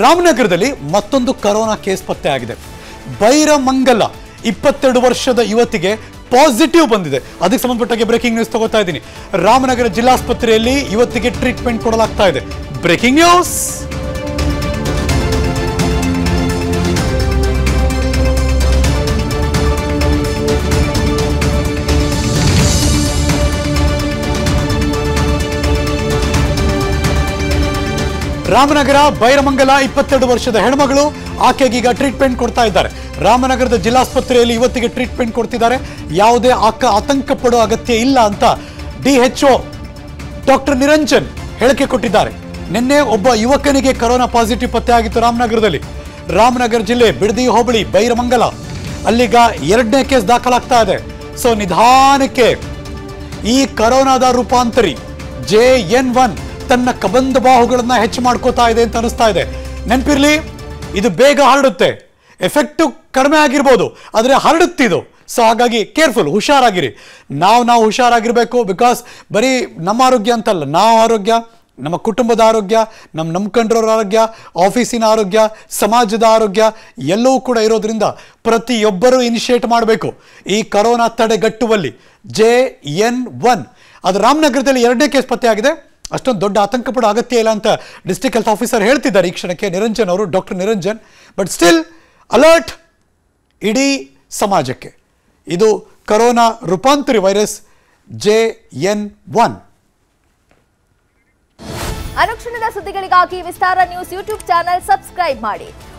ರಾಮನಗರದಲ್ಲಿ ಮತ್ತೊಂದು corona case ಪತ್ತೆ ಆಗಿದೆ. ಬೈರಮಂಗಲ ಇಪ್ಪತ್ತೆರಡು ವರ್ಷದ ಯುವತಿಗೆ ಪಾಸಿಟಿವ್ ಬಂದಿದೆ. ಅದಕ್ಕೆ ಸಂಬಂಧಪಟ್ಟಾಗೆ ಬ್ರೇಕಿಂಗ್ ನ್ಯೂಸ್ ತಗೋತಾ ಇದ್ದೀನಿ. ರಾಮನಗರ ಜಿಲ್ಲಾಸ್ಪತ್ರೆಯಲ್ಲಿ ಇವತ್ತಿಗೆ ಟ್ರೀಟ್ಮೆಂಟ್ ಕೊಡಲಾಗ್ತಾ ಇದೆ. ಬ್ರೇಕಿಂಗ್ ನ್ಯೂಸ್ ರಾಮನಗರ, ಬೈರಮಂಗಲ ಇಪ್ಪತ್ತೆರಡು ವರ್ಷದ ಹೆಣ್ಮಗಳು ಆಕೆಗೀಗ ಟ್ರೀಟ್ಮೆಂಟ್ ಕೊಡ್ತಾ ಇದ್ದಾರೆ. ರಾಮನಗರದ ಜಿಲ್ಲಾಸ್ಪತ್ರೆಯಲ್ಲಿ ಇವತ್ತಿಗೆ ಟ್ರೀಟ್ಮೆಂಟ್ ಕೊಡ್ತಿದ್ದಾರೆ. ಯಾವುದೇ ಆಕ ಆತಂಕ ಪಡೋ ಅಗತ್ಯ ಇಲ್ಲ ಅಂತ ಡಿ ಎಚ್ ಡಾಕ್ಟರ್ ನಿರಂಜನ್ ಹೇಳಿಕೆ ಕೊಟ್ಟಿದ್ದಾರೆ. ನಿನ್ನೆ ಒಬ್ಬ ಯುವಕನಿಗೆ ಕರೋನಾ ಪಾಸಿಟಿವ್ ಪತ್ತೆ ಆಗಿತ್ತು ರಾಮನಗರದಲ್ಲಿ. ರಾಮನಗರ ಜಿಲ್ಲೆ ಬಿಡದಿ ಹೋಬಳಿ, ಬೈರಮಂಗಲ. ಅಲ್ಲಿಗ ಎರಡನೇ ಕೇಸ್ ದಾಖಲಾಗ್ತಾ ಇದೆ. ಸೊ, ನಿಧಾನಕ್ಕೆ ಈ ಕರೋನಾದ ರೂಪಾಂತರಿ, ಜೆ ಎನ್ ಒನ್ ತನ್ನ ಕಬಂಧ ಬಾಹುಗಳನ್ನು ಹೆಚ್ಚು ಮಾಡ್ಕೋತಾ ಇದೆ ಅಂತ ಅನಿಸ್ತಾ ಇದೆ. ನೆನಪಿರ್ಲಿ, ಇದು ಬೇಗ ಹರಡುತ್ತೆ. ಎಫೆಕ್ಟು ಕಡಿಮೆ ಆಗಿರ್ಬೋದು, ಆದರೆ ಹರಡುತ್ತಿದು ಸೊ ಹಾಗಾಗಿ ಕೇರ್ಫುಲ್ ಹುಷಾರಾಗಿರಿ. ನಾವು ನಾವು ಹುಷಾರಾಗಿರಬೇಕು ಬಿಕಾಸ್ ಬರೀ ನಮ್ಮ ಆರೋಗ್ಯ ಅಂತಲ್ಲ, ನಾವು ಆರೋಗ್ಯ, ನಮ್ಮ ಕುಟುಂಬದ ಆರೋಗ್ಯ ನಮ್ಮ ನಂಬ್ಕೊಂಡ್ರವ್ರ ಆರೋಗ್ಯ ಆಫೀಸಿನ ಆರೋಗ್ಯ, ಸಮಾಜದ ಆರೋಗ್ಯ, ಎಲ್ಲವೂ ಕೂಡ ಇರೋದ್ರಿಂದ ಪ್ರತಿಯೊಬ್ಬರೂ ಇನಿಷಿಯೇಟ್ ಮಾಡಬೇಕು. ಈ ಕರೋನಾ ತಡೆಗಟ್ಟುವಲ್ಲಿ ಜೆ ಎನ್ ಒನ್ ಅದು ರಾಮನಗರದಲ್ಲಿ ಎರಡನೇ ಕೇಸ್ ಪತ್ತೆಯಾಗಿದೆ. ಅಷ್ಟೊಂದು ದೊಡ್ಡ ಆತಂಕ ಪಡೋ ಅಗತ್ಯ ಇಲ್ಲ ಅಂತ ಡಿಸ್ಟ್ರಿಕ್ಟ್ ಹೆಲ್ತ್ ಆಫೀಸರ್ ಹೇಳ್ತಿದ್ದಾರೆ ಈ ಕ್ಷಣಕ್ಕೆ. ನಿರಂಜನ್ ಅವರು doctor Niranjan. But still alert ಇಡೀ ಸಮಾಜಕ್ಕೆ. ಇದು ಕರೋನಾ ರೂಪಾಂತರಿ ವೈರಸ್ ಜೆ ಎನ್ ಒನ್. ಅನುಕ್ಷಣದ ಸುದ್ದಿಗಳಿಗಾಗಿ Vistara news YouTube channel subscribe ಮಾಡಿ.